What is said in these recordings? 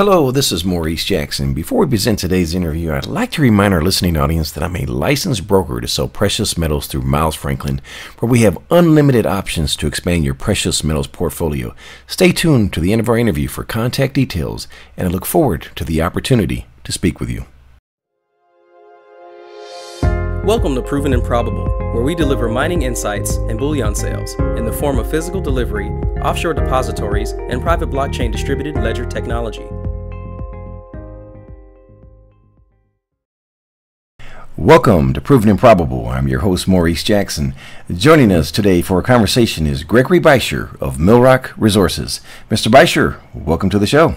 Hello, this is Maurice Jackson. Before we begin today's interview, I'd like to remind our listening audience that I'm a licensed broker to sell precious metals through Miles Franklin, where we have unlimited options to expand your precious metals portfolio. Stay tuned to the end of our interview for contact details, and I look forward to the opportunity to speak with you. Welcome to Proven and Probable, where we deliver mining insights and bullion sales in the form of physical delivery, offshore depositories, and private blockchain distributed ledger technology. Welcome to Proven and Probable. I'm your host, Maurice Jackson. Joining us today for a conversation is Gregory Beischer of Millrock Resources. Mr. Beischer, welcome to the show.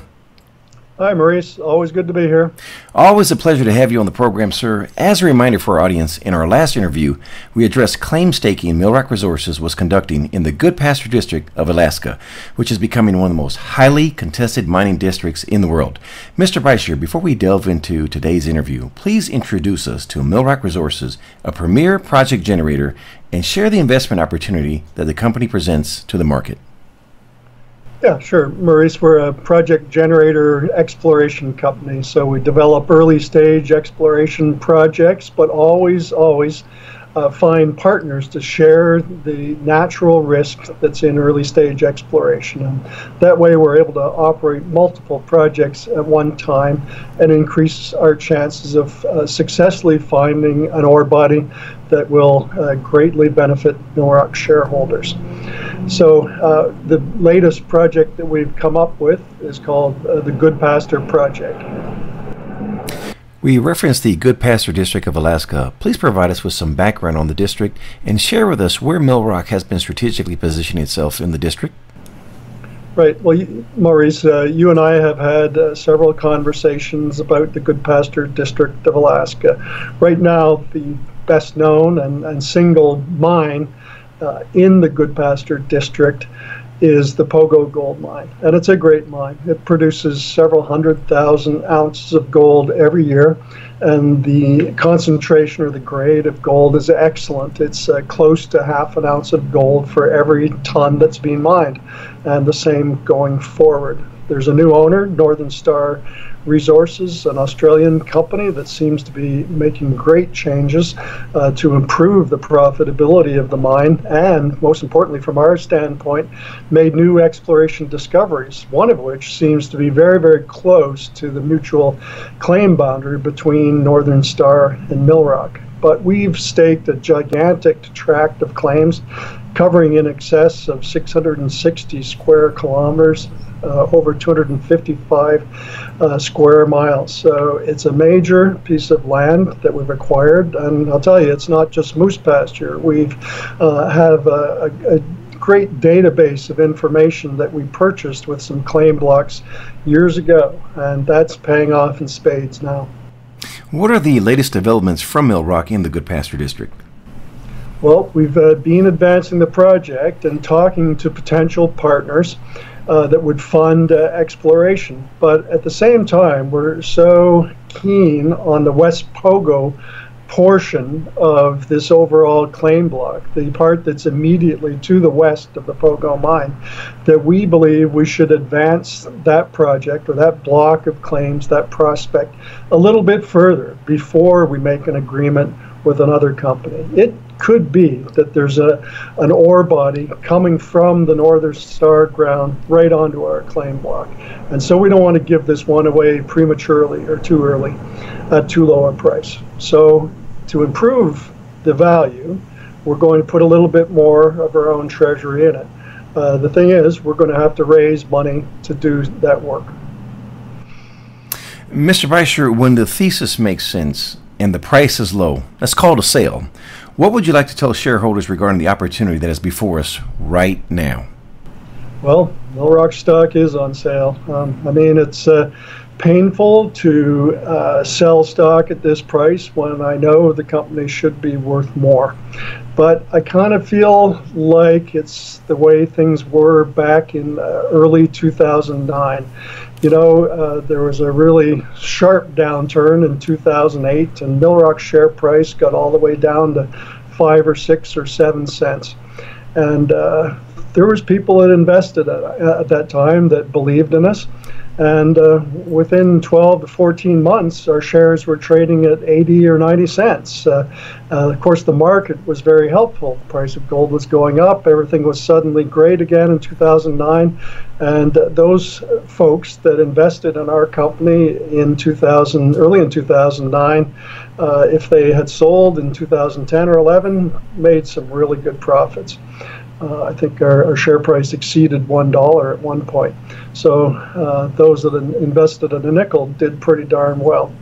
Hi, Maurice. Always good to be here. Always a pleasure to have you on the program, sir. As a reminder for our audience, in our last interview, we addressed claim staking Millrock Resources was conducting in the Goodpaster District of Alaska, which is becoming one of the most highly contested mining districts in the world. Mr. Beischer, before we delve into today's interview, please introduce us to Millrock Resources, a premier project generator, and share the investment opportunity that the company presents to the market. Yeah, sure. Maurice, we're a project generator exploration company. So we develop early stage exploration projects, but always, always uh, find partners to share the natural risk that's in early stage exploration. And that way, we're able to operate multiple projects at one time and increase our chances of uh, successfully finding an ore body that will uh, greatly benefit Millrock shareholders. So, uh, the latest project that we've come up with is called uh, the Goodpaster Project. We reference the Goodpaster District of Alaska. Please provide us with some background on the district and share with us where Millrock has been strategically positioning itself in the district. Right. Well, Maurice, uh, you and I have had uh, several conversations about the Goodpaster District of Alaska. Right now, the best known and, and single mine uh, in the Goodpaster District is the Pogo gold mine. And it's a great mine. It produces several hundred thousand ounces of gold every year. And the concentration or the grade of gold is excellent. It's uh, close to half an ounce of gold for every ton that's being mined. And the same going forward. There's a new owner, Northern Star Resources, an Australian company that seems to be making great changes uh, to improve the profitability of the mine and, most importantly, from our standpoint, made new exploration discoveries, one of which seems to be very, very close to the mutual claim boundary between Northern Star and Millrock. But we've staked a gigantic tract of claims covering in excess of 660 square kilometers, over 255 uh, square miles. So it's a major piece of land that we've acquired, and I'll tell you, it's not just moose pasture. We uh, have a, a, a great database of information that we purchased with some claim blocks years ago, and that's paying off in spades now. What are the latest developments from Millrock in the Goodpaster District? Well, we've uh, been advancing the project and talking to potential partners uh, that would fund uh, exploration. But at the same time, we're so keen on the West Pogo portion of this overall claim block, the part that's immediately to the west of the Pogo mine, that we believe we should advance that project or that block of claims, that prospect, a little bit further before we make an agreement with another company. It could be that there's a an ore body coming from the Northern Star ground right onto our claim block. And so we don't want to give this one away prematurely or too early at too low a price. So to improve the value, we're going to put a little bit more of our own treasury in it. Uh, the thing is, we're going to have to raise money to do that work. Mr. Beischer, when the thesis makes sense, and the price is low, that's called a sale. What would you like to tell shareholders regarding the opportunity that is before us right now? Well, Millrock stock is on sale. Um, I mean, it's uh, painful to uh, sell stock at this price when I know the company should be worth more. But I kind of feel like it's the way things were back in uh, early 2009 you know, uh, there was a really sharp downturn in 2008, and Millrock's share price got all the way down to five or six or seven cents. And uh, there was people that invested at, at, that time that believed in us, And uh, within 12 to 14 months, our shares were trading at 80 or 90 cents. Uh, uh, of course, the market was very helpful. The price of gold was going up. Everything was suddenly great again in 2009. And uh, those folks that invested in our company in 2000, early in 2009, uh, if they had sold in 2010 or 11, made some really good profits. Uh, I think our, our, share price exceeded one dollar at one point. So uh, those that invested in a nickel did pretty darn well.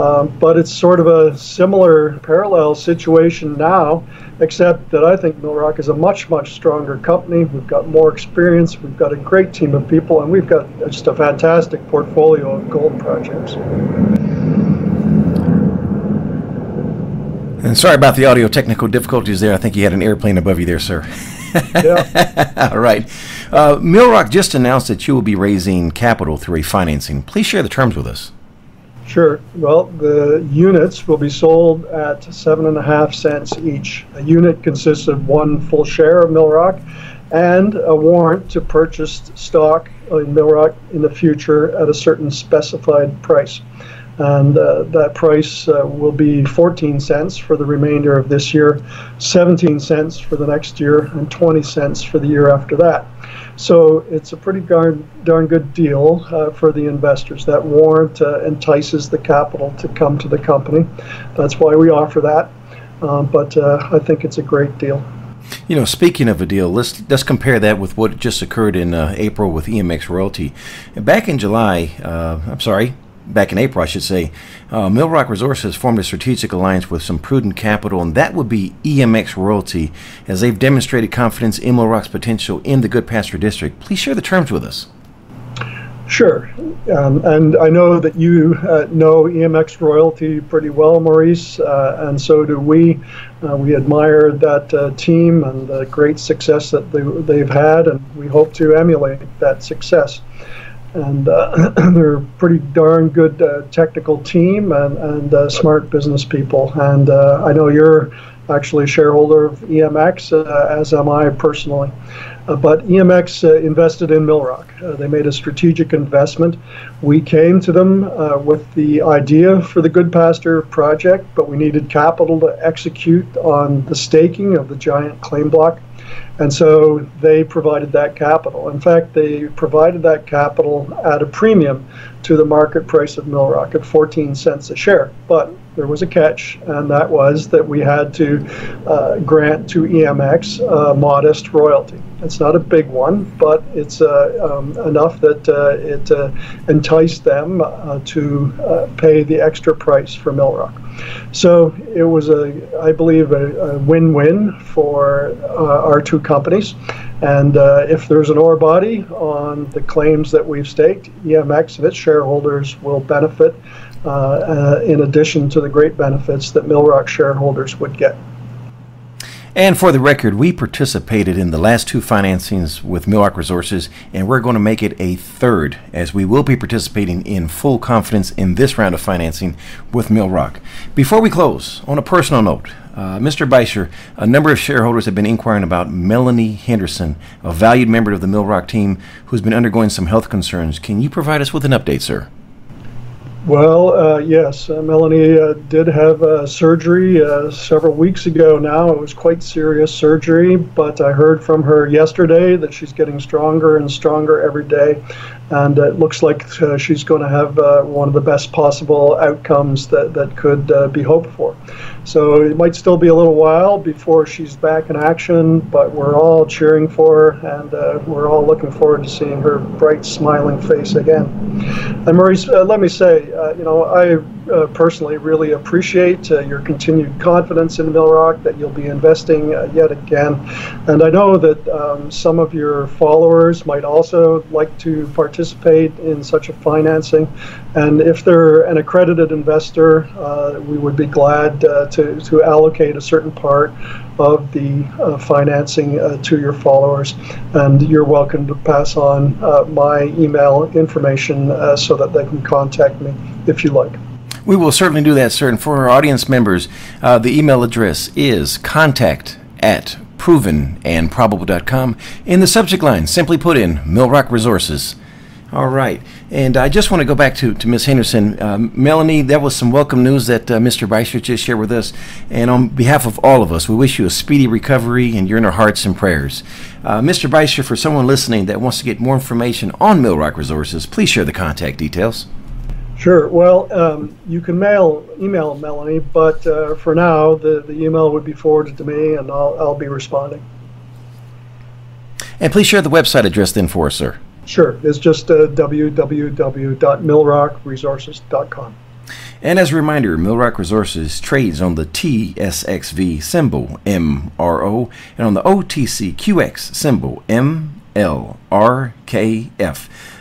Um, but it's sort of a similar parallel situation now, except that I think Millrock is a much, much stronger company. We've got more experience, we've got a great team of people, and we've got just a fantastic portfolio of gold projects. And sorry about the audio technical difficulties there. I think you had an airplane above you there, sir. yeah. All right. Uh, Millrock just announced that you will be raising capital through a financing. Please share the terms with us. Sure. Well, the units will be sold at seven and a half cents each. A unit consists of one full share of Millrock and a warrant to purchase stock in Millrock in the future at a certain specified price and uh, that price uh, will be 14 cents for the remainder of this year, 17 cents for the next year, and 20 cents for the year after that. So it's a pretty darn, darn good deal uh, for the investors. That warrant uh, entices the capital to come to the company. That's why we offer that. Um, but uh, I think it's a great deal. You know, speaking of a deal, let's let's compare that with what just occurred in uh, April with EMX Royalty. Back in July, I'm sorry, back in April, I should say, uh, Millrock Resources formed a strategic alliance with some prudent capital, and that would be EMX Royalty, as they've demonstrated confidence in Millrock's potential in the Goodpaster District. Please share the terms with us. Sure. Um, and I know that you uh, know EMX Royalty pretty well, Maurice, uh, and so do we. Uh, we admire that uh, team and the great success that they, they've had, and we hope to emulate that success and uh, they're a pretty darn good uh, technical team and, and uh, smart business people. And uh, I know you're actually a shareholder of EMX, uh, as am I personally. Uh, but EMX invested in Millrock. they made a strategic investment. We came to them with the idea for the Goodpaster project, but we needed capital to execute on the staking of the giant claim block and so they provided that capital. In fact, they provided that capital at a premium to the market price of Millrock at 14 cents a share. But there was a catch, and that was that we had to uh, grant to EMX a modest royalty. It's not a big one, but it's uh, um, enough that uh, it uh, enticed them uh, to uh, pay the extra price for Millrock. So it was a, I believe, a, a win-win for our two companies. And if there's an ore body on the claims that we've staked, EMX and its shareholders will benefit uh, uh, in addition to the great benefits that Millrock shareholders would get. And for the record, we participated in the last two financings with Millrock Resources, and we're going to make it a third, as we will be participating in full confidence in this round of financing with Millrock. Before we close, on a personal note, uh, Mr. Beischer, a number of shareholders have been inquiring about Melanie Henderson, a valued member of the Millrock team who's been undergoing some health concerns. Can you provide us with an update, sir? Well, uh, yes, uh, Melanie uh, did have uh, surgery uh, several weeks ago now. It was quite serious surgery, but I heard from her yesterday that she's getting stronger and stronger every day and it looks like uh, she's going to have uh, one of the best possible outcomes that, that could uh, be hoped for. So it might still be a little while before she's back in action, but we're all cheering for her, and uh, we're all looking forward to seeing her bright, smiling face again. And Maurice, uh, let me say, uh, you know, I uh, personally really appreciate uh, your continued confidence in Millrock, that you'll be investing uh, yet again. And I know that um, some of your followers might also like to participate in such a financing. And if they're an accredited investor, uh, we would be glad uh, to, to allocate a certain part of the uh, financing to your followers. And you're welcome to pass on my email information so that they can contact me if you like. We will certainly do that, sir. And for our audience members, uh, the email address is contact at provenandprobable.com. In the subject line, simply put in Millrock Resources. All right. And I just want to go back to, to Ms. Henderson. Um, Melanie, that was some welcome news that uh, Mr. Beischer just shared with us. And on behalf of all of us, we wish you a speedy recovery and you're in our hearts and prayers. Uh, Mr. Beischer, for someone listening that wants to get more information on Millrock Resources, please share the contact details. Sure. Well, um, you can mail, email Melanie, but uh, for now, the, the email would be forwarded to me and I'll, I'll be responding. And please share the website address then for us, sir. Sure. It's just uh, www.millrockresources.com. And as a reminder, Millrock Resources trades on the TSXV symbol MRO and on the OTCQX symbol MLRKF.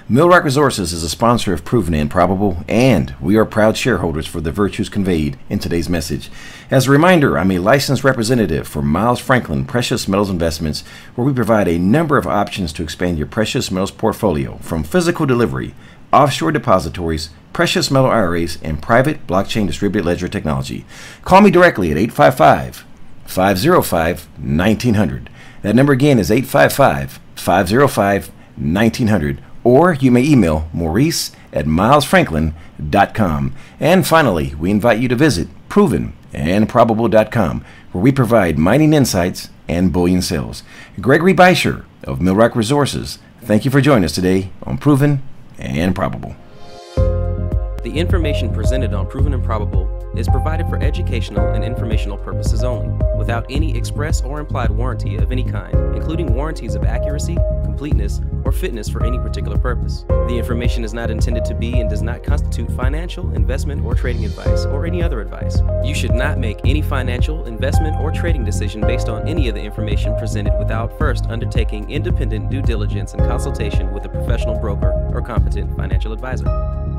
Millrock Resources is a sponsor of Proven and Probable, and we are proud shareholders for the virtues conveyed in today's message. As a reminder, I'm a licensed representative for Miles Franklin Precious Metals Investments, where we provide a number of options to expand your precious metals portfolio from physical delivery, offshore depositories, precious metal IRAs, and private blockchain distributed ledger technology. Call me directly at 855 505 1900. That number again is 855 505 1900 or you may email maurice at milesfranklin.com. And finally, we invite you to visit provenandprobable.com, where we provide mining insights and bullion sales. Gregory Beischer of Millrock Resources, thank you for joining us today on Proven and Probable. The information presented on Proven and Probable is provided for educational and informational purposes only, without any express or implied warranty of any kind, including warranties of accuracy, completeness, or fitness for any particular purpose. The information is not intended to be and does not constitute financial, investment, or trading advice, or any other advice. You should not make any financial, investment, or trading decision based on any of the information presented without first undertaking independent due diligence and consultation with a professional broker or competent financial advisor.